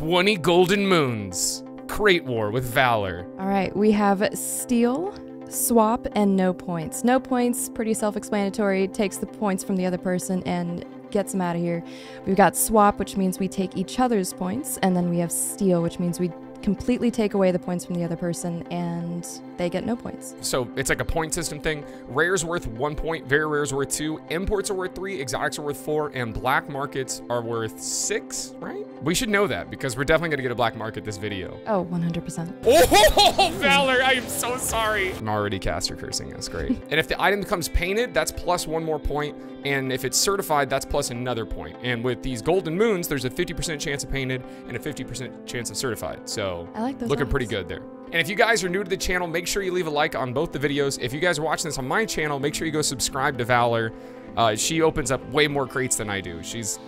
20 golden moons. Crate war with Valar. All right, we have steal, swap, and no points. No points, pretty self explanatory, takes the points from the other person and gets them out of here. We've got swap, which means we take each other's points, and then we have steal, which means we completely take away the points from the other person and they get no points. So it's like a point system thing. Rare's worth one point, very rare's worth two, imports are worth three, exotics are worth four, and black markets are worth six, right? We should know that because we're definitely gonna get a black market this video. Oh, 100%. Oh, Valar, I am so sorry. I'm already caster cursing, that's great. and if the item becomes painted, that's plus one more point, and if it's certified, that's plus another point. And with these golden moons, there's a 50% chance of painted and a 50% chance of certified. So I like those looking odds. pretty good there. And if you guys are new to the channel, make sure you leave a like on both the videos. If you guys are watching this on my channel, make sure you go subscribe to Valar. Uh, she opens up way more crates than I do. She's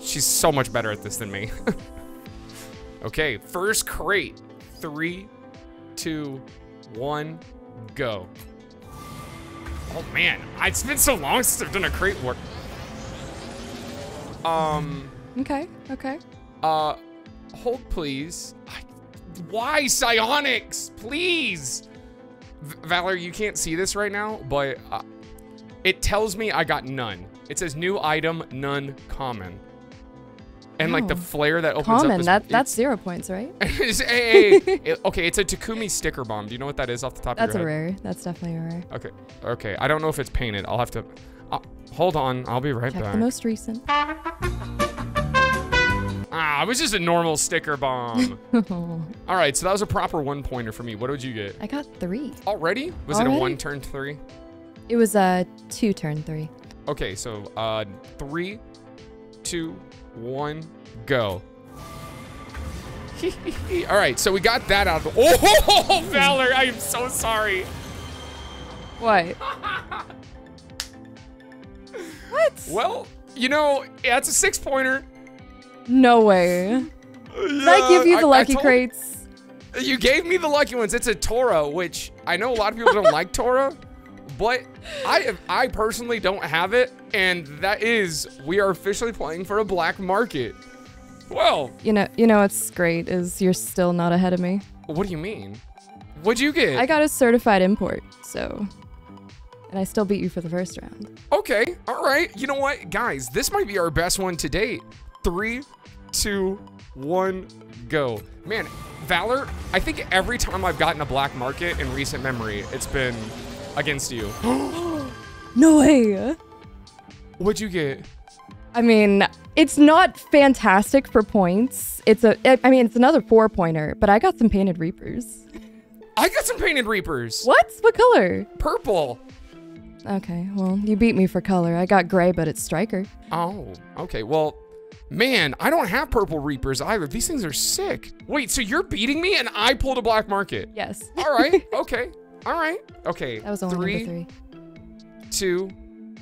she's so much better at this than me. okay, first crate. Three, two, one, go. Oh man, it's been so long since I've done a crate war. Um, Okay, okay. uh, hold please. I, why Psyonix? Please. V Valar, you can't see this right now, but uh, it tells me I got none. It says new item, none common. And like the flare that opens up Common, is, that, that's zero points, right? it's- hey, hey, it- okay, it's a Takumi sticker bomb. Do you know what that is off the top That's of your head? That's a rare. That's definitely a rare. Okay, okay. I don't know if it's painted. I'll have to. Uh, hold on, I'll be right Check back. the most recent. Ah, it was just a normal sticker bomb. All right, so that was a proper one pointer for me. What did you get? I got three. Already? Was it a one turn three? It was a two turn three. Okay, so uh, three, two, one, go. All right, so we got that out of the. Oh, Valar, I am so sorry. What? what? Well, you know, yeah, it's a six pointer. No way. Did I give you the lucky crates? You gave me the lucky ones. It's a Toro, which I know a lot of people don't like Toro, but I I personally don't have it, and that is we are officially playing for a black market. Well, You know, you know what's great is you're still not ahead of me. what do you mean? What'd you get? I got a certified import, so, and I still beat you for the first round. okay, all right. You know what, guys? This might be our best one to date. Three, two, one, go. Man, Valar. I think every time I've gotten a black market in recent memory, it's been against you. No way. What'd you get? I mean, it's not fantastic for points. It's a, I I mean, it's another four pointer, but I got some painted reapers. I got some painted reapers. What? What color? Purple. Okay, well, you beat me for color. I got gray, but it's striker. Oh, okay. Well, man, I don't have purple reapers either. These things are sick. Wait, so you're beating me and I pulled a black market? Yes. All right. Okay. All right. Okay. That was only three, three. two,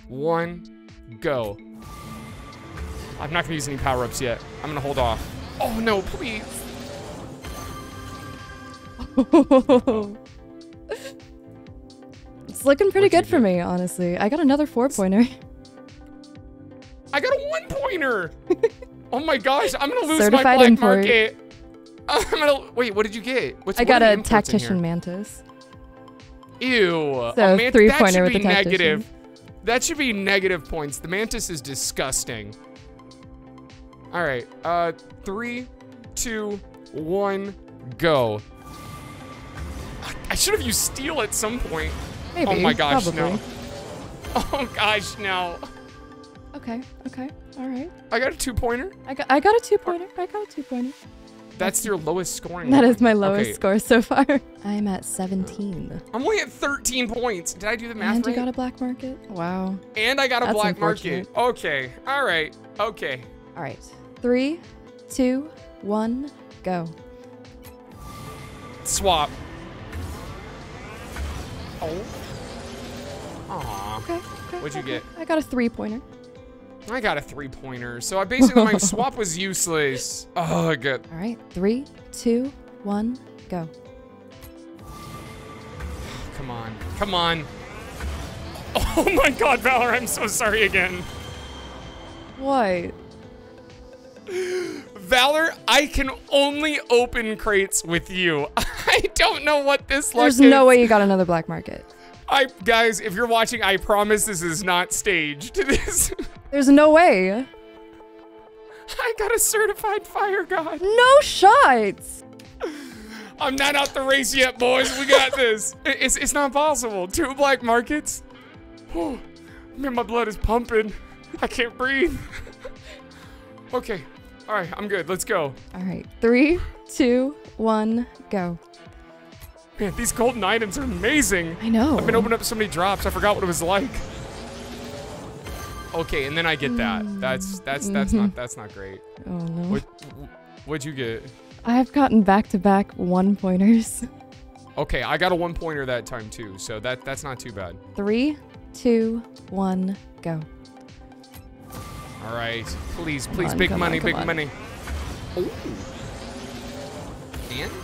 one, go. I'm not gonna use any power ups yet. I'm gonna hold off. Oh no, please. it's looking pretty What'd good for me, honestly. I got another four pointer. I got a one pointer. oh my gosh, I'm gonna lose my Certified black import. market. I'm gonna wait. What did you get? What's, I got the a imports in here? tactician mantis. Ew. So, man- three that pointer should with be the tactician. negative. That should be negative points. The mantis is disgusting. All right. Uh, three, two, one, go. I- I should have used steal at some point. Maybe. oh my gosh, probably. no. Oh gosh, no. Okay. Okay. All right. I got a two pointer. I got. I got a two pointer. I got a two pointer. That's your lowest scoring. That is my lowest Okay, score so far. I'm at 17. I'm only at 13 points. Did I do the math And you got a black market. Wow. and I got a That's black market. Okay. All right. Okay. All right. Three, two, one, go. Swap. Oh. Aw. Okay. okay What'd you okay. get? I got a three pointer. I got a three pointer. So I basically my swap was useless. Oh, good. All right. Three, two, one, go. Come on. Come on. Oh my god, Valar, I'm so sorry again. What? Valar, I can only open crates with you. I don't know what this There's luck There's no is. way you got another black market. I guys, if you're watching, I promise this is not staged. This There's no way. I got a certified fire god. No shots. I'm not out the race yet, boys. We got this. It's it's not possible. Two black markets. Whew. Man, my blood is pumping. I can't breathe. okay. All right, I'm good. Let's go. All right. Three, two, one, go. Man, these golden items are amazing. I know. I've been opening up so many drops. I forgot what it was like. Okay, and then I get that. That's that's that's not mm-hmm. that's not great. Oh no. What what'd you get? I've gotten back to back one pointers. Okay, I got a one pointer that time too, so that that's not too bad. Three, two, one, go. All right, please, please, on, big money, on, big on. money. Ooh. And?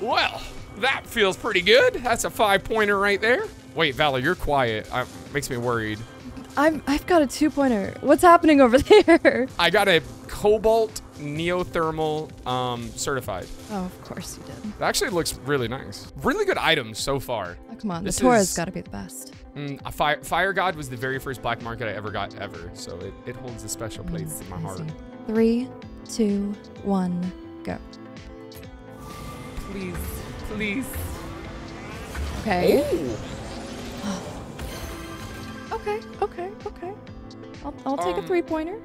Well, that feels pretty good. That's a five pointer right there. Wait, Valar, you're quiet. Uh, makes me worried. I'm I've got a two pointer. What's happening over there? I got a Cobalt Neothermal um, certified. Oh, of course you did. It actually looks really nice. Really good items so far. Oh, come on. This the Taurus is- got to be the best. Mm, a fire, fire God was the very first black market I ever got ever, so it, it holds a special place in my heart. Three, two, one, go. Please, please. Okay. Oh. Okay. Okay. Okay. I'll, I'll take Um, a three pointer.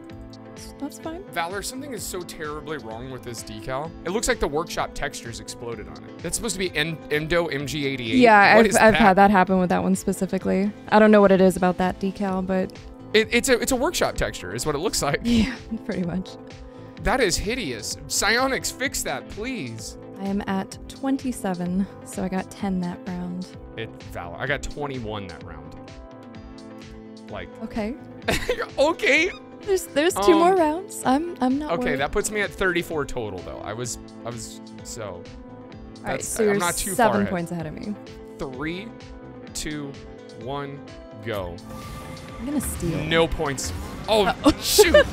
That's fine. Valar, something is so terribly wrong with this decal. It looks like the workshop textures exploded on it. That's supposed to be En- Endo MG88. Yeah, What I've, I've had that happen with that one specifically. I don't know what it is about that decal, but It, it's a it's a workshop texture, is what it looks like. yeah, pretty much. That is hideous. Psyonix, fix that, please. I am at 27, so I got 10 that round. It Valar. I got 21 that round. Like, Okay. okay, There's there's two more Um, rounds. I'm I'm not okay. worried. That puts me at 34 total, though. I was I was so. All right, that's- so I'm you're not too far seven points ahead of me. Three, two, one, go. I'm gonna steal. No points. Oh, shoot.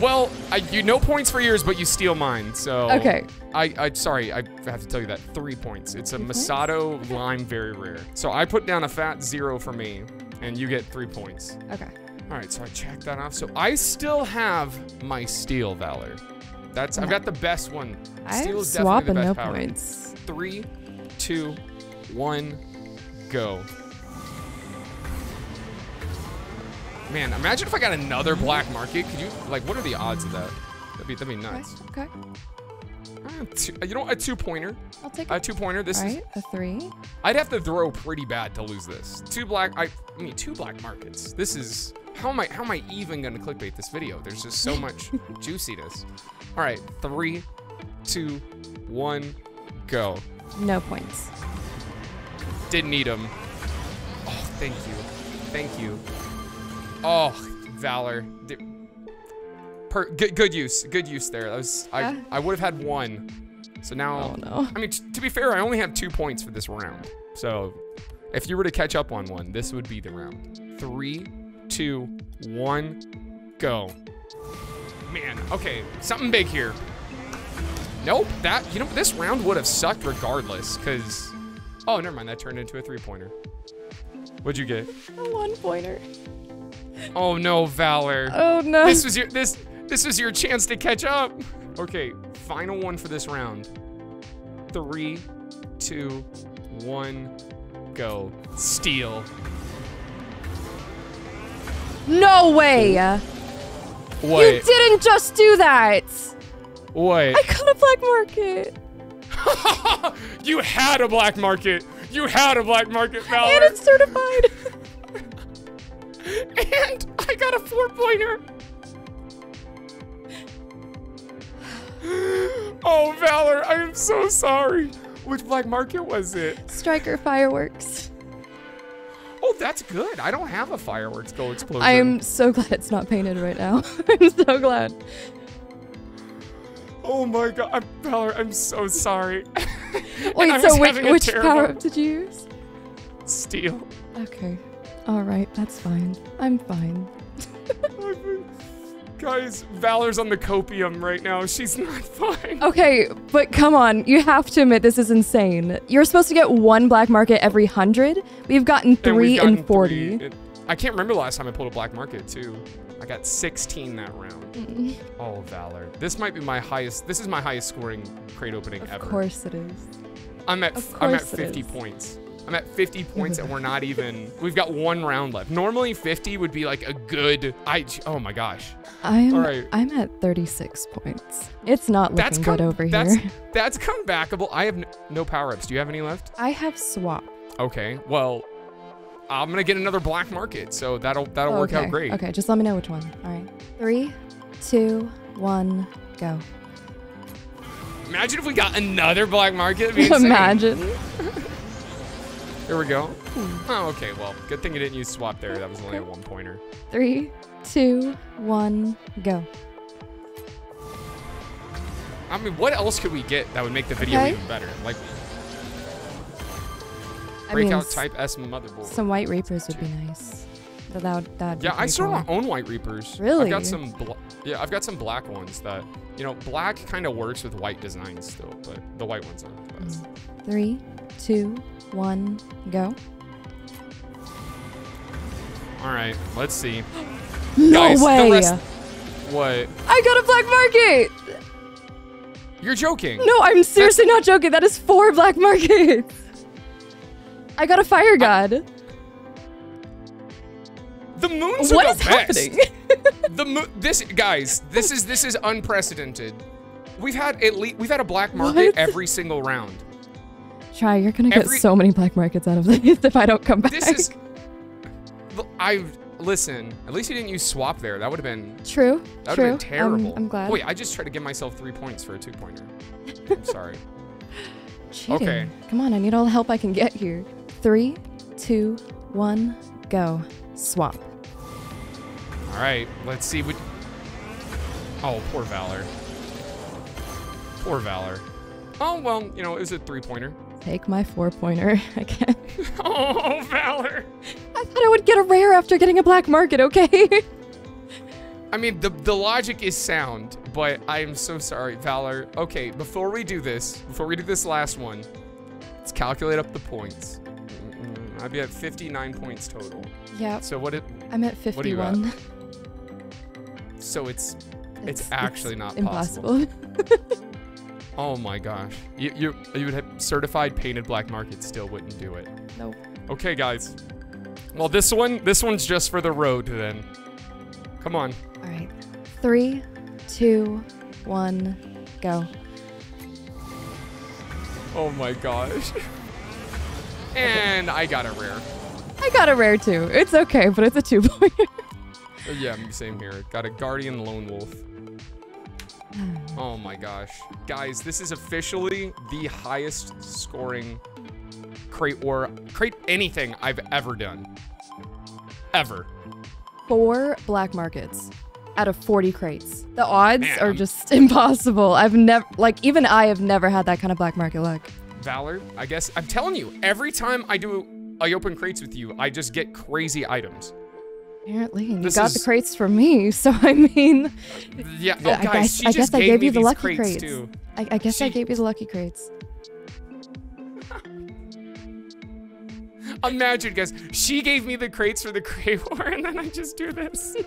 well, I, you no points for yours, but you steal mine. So Okay. I, I sorry, I have to tell you that three points. It's a Three points? Masato lime, very rare. So I put down a fat zero for me, and you get three points. Okay. All right, so I checked that off. So I still have my steal valor. That's I've got the best one. I Steel have is swap the and best no power. points. Three, two, one, go. Man, imagine if I got another black market. Could you like? What are the odds of that? That'd be that'd be Okay. nuts. Okay. Uh, two, you know, a two pointer. I'll take A it. two pointer. This All is. A three. I'd have to throw pretty bad to lose this. Two black. I, I mean, two black markets. This is. How am I? How am I even gonna clickbait this video? There's just so much juiciness. All right, three, two, one, go. No points. Didn't need them. Oh, thank you. Thank you. Oh, Valor. Per, good, good use. Good use there. That was, I, Yeah. I would have had one. So now, Oh no. I mean, to be fair, I only have two points for this round. So if you were to catch up on one, this would be the round. Three, two, one, go. Man, okay, something big here. Nope, that, you know, this round would have sucked regardless, because, oh, never mind, that turned into a three-pointer. What'd you get? A one pointer. Oh no, Valar. Oh no. This was your, this, this was your chance to catch up. Okay, final one for this round. Three, two, one, go. Steal. no way. What? You didn't just do that. What? I got a black market. you had a black market. You had a black market, Valar! And it's certified. And I got a four pointer. oh, Valar, I am so sorry. Which black market was it? Striker fireworks. Oh, that's good. I don't have a fireworks go explosion. I'm so glad it's not painted right now. I'm so glad. Oh my god, I'm, Valar, I'm so sorry. Wait, so which which power up did you use? Steal. Okay. All right, that's fine. I'm fine. Guys, Valar's on the copium right now. She's not fine. Okay, but come on, you have to admit this is insane. You're supposed to get one black market every hundred. We've gotten And three we've gotten in forty. three. It- I can't remember last time I pulled a black market too. I got 16 that round. Mm, Oh, Valar. This might be my highest. This is my highest scoring crate opening Of ever. Of course it is. I'm at I'm at 50 is. points. I'm at 50 points and we're not even. We've got one round left. Normally 50 would be like a good. I. Oh my gosh. I'm All right. I'm at 36 points. It's not looking That's good over that's, here. That's comebackable. I have n- no power ups. Do you have any left? I have swap. Okay. Well, I'm gonna get another black market, so that'll that'll work okay. out great. Okay, just let me know which one. All right. Three, two, one, go. Imagine if we got another black market. Imagine. Here we go. Hmm. Oh, okay. Well, good thing you didn't use swap there. That was only a one pointer. Three, two, one, go. I mean, what else could we get that would make the video Okay. even better? Like I breakout type S motherboard. Some white reapers would be nice. That that would, that'd be yeah, I still cool. own white reapers. Really? I've got some. Yeah, I've got some black ones that you know. Black kind of works with white designs still, but the white ones aren't the best. Hmm. Three, two, one, go. All right, let's see. No Guys, the way! rest- What? I got a black market! You're joking? No, I'm seriously not joking. That is four black markets. I got a fire god. The moons What are is the best. happening? the mo- this guys, this is this is unprecedented. We've had at least we've had a black market What? every single round. Try, you're gonna get Every- so many black markets out of this if I don't come back. This is. I listen. At least you didn't use swap there. That would have been true. that would true. have been terrible. I'm, I'm glad. Wait, I just tried to give myself three points for a two pointer. I'm sorry. Cheating. okay. Come on, I need all the help I can get here. Three, two, one, go. Swap. All right, let's see what. Oh, poor Valar. Poor Valar. Oh well, you know is it was a three pointer. Take my four pointer again. Oh, Valar. I thought I would get a rare after getting a black market, okay? I mean, the the logic is sound, but I am so sorry, Valar. Okay, before we do this, before we do this last one, let's calculate up the points. I'd be at 59 points total. yeah, So what it? I'm at What are you at? 51. So it's it's actually not impossible. Oh my gosh. You you you would have certified painted black market still wouldn't do it. Nope. Okay, guys. Well, this one this one's just for the road then. Come on. All right. Three, two, one, go. Oh my gosh. and I got a rare. I got a rare too. It's okay, but it's a two pointer. Uh, Yeah, same here. Got a guardian lone wolf. Oh my gosh. Guys, this is officially the highest scoring crate war crate anything I've ever done. Ever. Four black markets out of 40 crates. The odds Man, are just impossible. I've never, like, even I have never had that kind of black market luck. Valar, I guess. I'm telling you, every time I do I open crates with you, I just get crazy items. Apparently, and you got the crates from me, so I mean, Yeah, oh I guess- she I guess I gave, gave you the lucky crates, crates. too. I, I guess I gave you the lucky crates. Imagine, guys, she gave me the crates for the crate war, and then I just do this.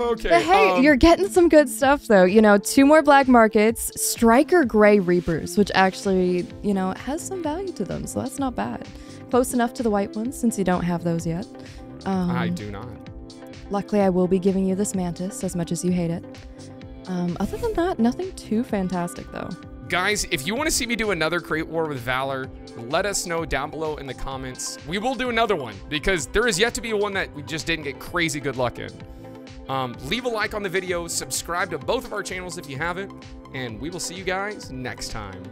okay. But hey, um, you're getting some good stuff though. You know, two more black markets, striker gray reapers, which actually, you know, has some value to them, so that's not bad. Close enough to the white ones since you don't have those yet. Um, I do not. Luckily, I will be giving you this mantis as much as you hate it. Um, other than that, nothing too fantastic though. Guys, if you want to see me do another crate war with Valar, let us know down below in the comments. We will do another one because there is yet to be one that we just didn't get crazy good luck in. Um, leave a like on the video, subscribe to both of our channels if you haven't, and we will see you guys next time.